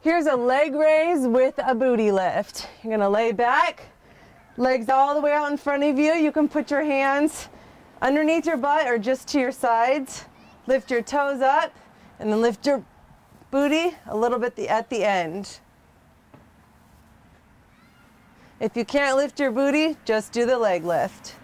Here's a leg raise with a booty lift. You're gonna lay back, legs all the way out in front of you. You can put your hands underneath your butt or just to your sides. Lift your toes up and then lift your booty a little bit at the end. If you can't lift your booty, just do the leg lift.